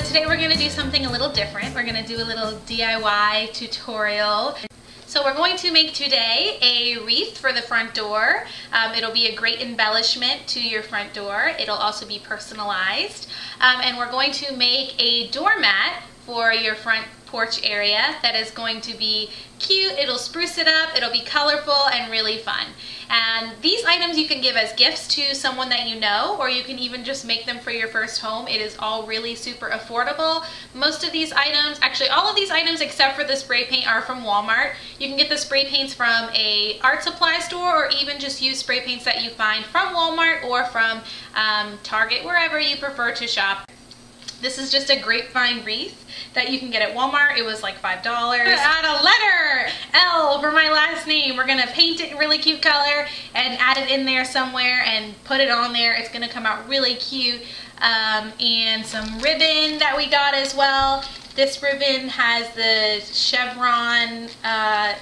today we're gonna do something a little different. We're gonna do a little DIY tutorial. So we're going to make today a wreath for the front door. Um, it'll be a great embellishment to your front door. It'll also be personalized. Um, and we're going to make a doormat for your front porch area that is going to be cute, it'll spruce it up, it'll be colorful and really fun. And these items you can give as gifts to someone that you know or you can even just make them for your first home. It is all really super affordable. Most of these items, actually all of these items except for the spray paint are from Walmart. You can get the spray paints from a art supply store or even just use spray paints that you find from Walmart or from um, Target, wherever you prefer to shop. This is just a grapevine wreath that you can get at Walmart. It was like $5. Add a letter, L for my last name. We're gonna paint it really cute color and add it in there somewhere and put it on there. It's gonna come out really cute. Um, and some ribbon that we got as well. This ribbon has the chevron uh,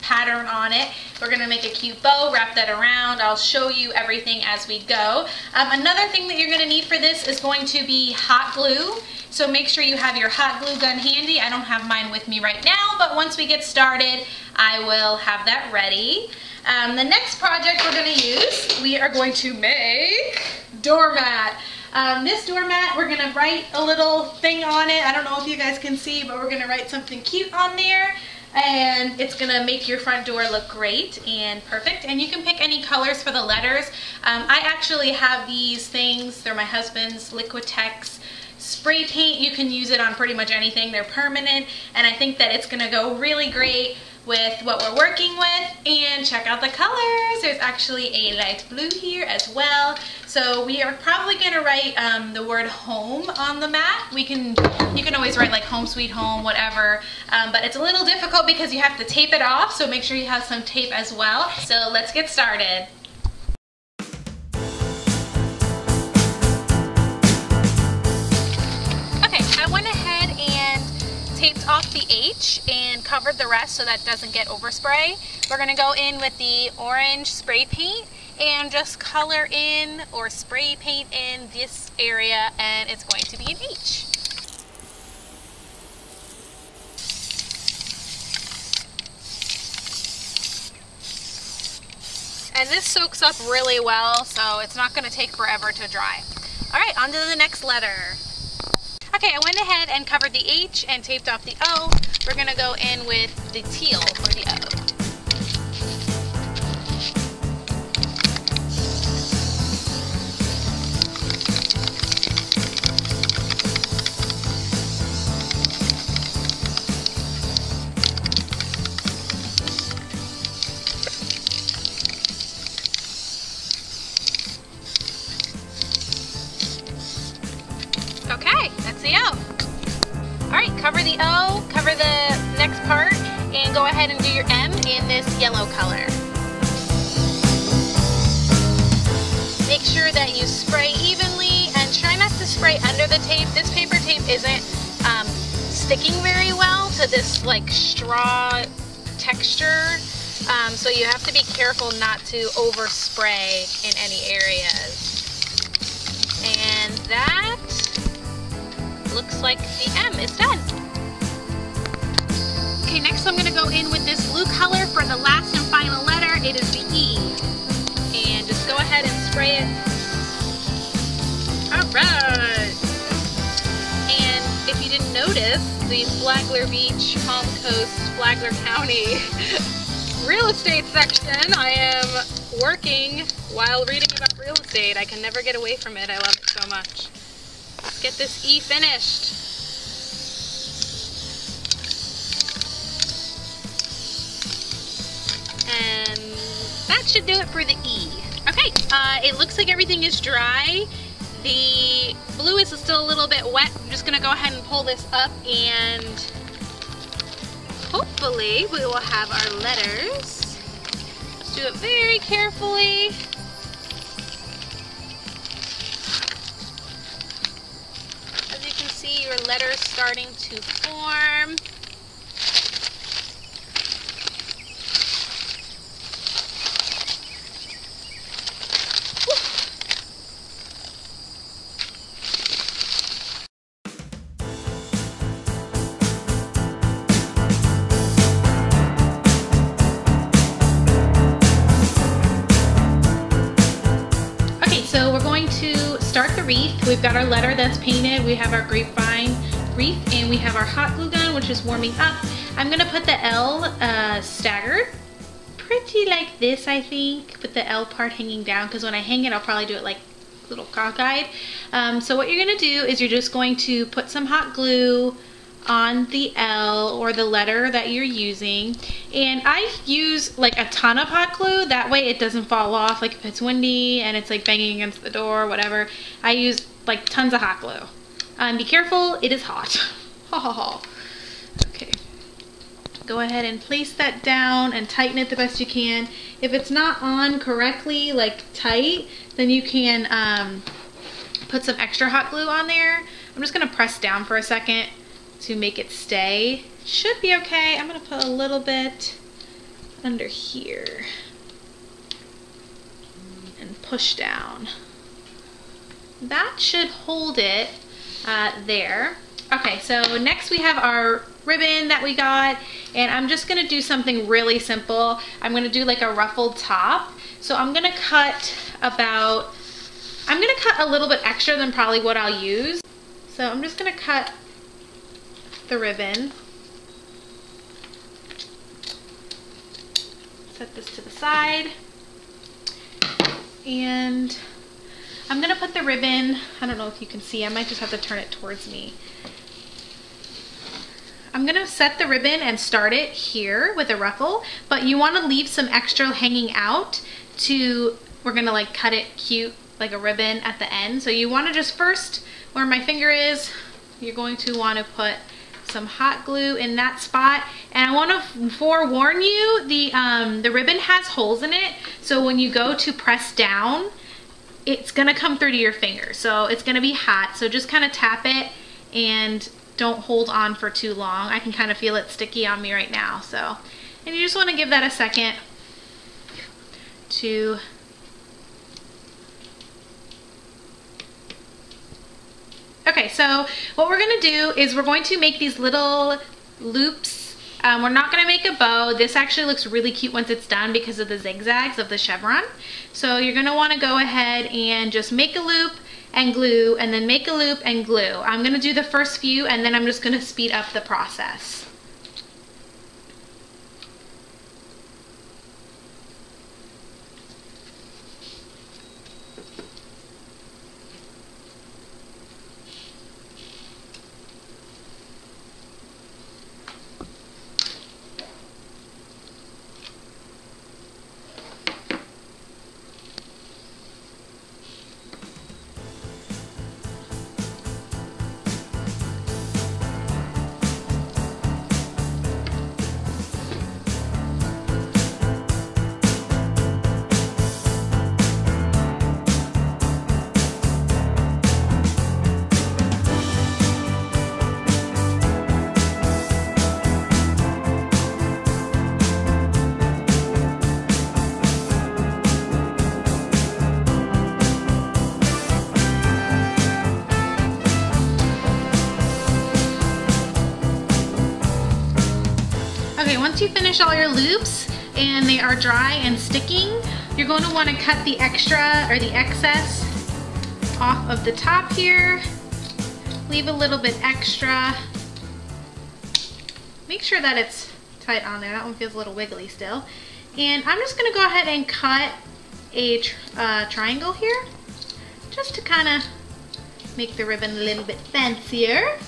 pattern on it. We're gonna make a cute bow, wrap that around. I'll show you everything as we go. Um, another thing that you're gonna need for this is going to be hot glue. So make sure you have your hot glue gun handy. I don't have mine with me right now, but once we get started, I will have that ready. Um, the next project we're gonna use, we are going to make doormat. Um, this doormat, we're gonna write a little thing on it. I don't know if you guys can see, but we're gonna write something cute on there and it's gonna make your front door look great and perfect. And you can pick any colors for the letters. Um, I actually have these things. They're my husband's Liquitex spray paint. You can use it on pretty much anything. They're permanent. And I think that it's gonna go really great with what we're working with and check out the colors. There's actually a light blue here as well. So we are probably gonna write um, the word home on the mat. We can, you can always write like home sweet home, whatever, um, but it's a little difficult because you have to tape it off, so make sure you have some tape as well. So let's get started. Taped off the H and covered the rest so that doesn't get overspray. We're gonna go in with the orange spray paint and just color in or spray paint in this area and it's going to be an H. And this soaks up really well, so it's not gonna take forever to dry. All right, on to the next letter. Okay, I went ahead and covered the H and taped off the O. We're gonna go in with the teal for the O. cover the O, cover the next part, and go ahead and do your M in this yellow color. Make sure that you spray evenly and try not to spray under the tape. This paper tape isn't um, sticking very well to this like straw texture. Um, so you have to be careful not to overspray in any areas. And that looks like the M is done. Okay, next I'm gonna go in with this blue color for the last and final letter. It is the E. And just go ahead and spray it. All right. And if you didn't notice, the Flagler Beach, Palm Coast, Flagler County real estate section, I am working while reading about real estate. I can never get away from it. I love it so much get this E finished. And that should do it for the E. Okay, uh, it looks like everything is dry. The blue is still a little bit wet. I'm just gonna go ahead and pull this up and hopefully we will have our letters. Let's do it very carefully. your letters starting to form. start the wreath. We've got our letter that's painted. We have our grapevine wreath and we have our hot glue gun which is warming up. I'm gonna put the L uh, staggered pretty like this I think with the L part hanging down because when I hang it I'll probably do it like a little cockeyed. Um, so what you're gonna do is you're just going to put some hot glue on the L or the letter that you're using. And I use like a ton of hot glue. That way it doesn't fall off like if it's windy and it's like banging against the door whatever. I use like tons of hot glue um, be careful it is hot ha ha ha okay go ahead and place that down and tighten it the best you can if it's not on correctly like tight then you can um, put some extra hot glue on there I'm just gonna press down for a second to make it stay. Should be okay. I'm gonna put a little bit under here and push down. That should hold it uh, there. Okay, so next we have our ribbon that we got and I'm just gonna do something really simple. I'm gonna do like a ruffled top. So I'm gonna cut about, I'm gonna cut a little bit extra than probably what I'll use. So I'm just gonna cut the ribbon. Set this to the side. And I'm gonna put the ribbon, I don't know if you can see, I might just have to turn it towards me. I'm gonna set the ribbon and start it here with a ruffle, but you wanna leave some extra hanging out to, we're gonna like cut it cute like a ribbon at the end. So you wanna just first, where my finger is, you're going to wanna put some hot glue in that spot. And I want to forewarn you, the, um, the ribbon has holes in it. So when you go to press down, it's to come through to your finger. So it's to be hot. So just kind of tap it and don't hold on for too long. I can kind of feel it sticky on me right now. So, and you just want to give that a second to Okay, so what we're gonna do is we're going to make these little loops. Um, we're not gonna make a bow. This actually looks really cute once it's done because of the zigzags of the chevron. So you're gonna wanna go ahead and just make a loop and glue and then make a loop and glue. I'm gonna do the first few and then I'm just gonna speed up the process. Okay, once you finish all your loops and they are dry and sticking, you're going to want to cut the extra or the excess off of the top here. Leave a little bit extra. Make sure that it's tight on there. That one feels a little wiggly still. And I'm just going to go ahead and cut a tr uh, triangle here just to kind of make the ribbon a little bit fancier.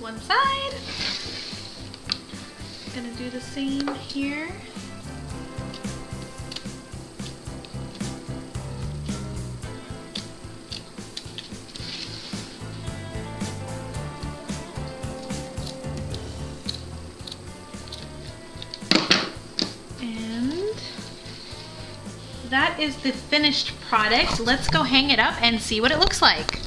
One side. I'm Gonna do the same here. And that is the finished product. Let's go hang it up and see what it looks like.